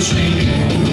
change.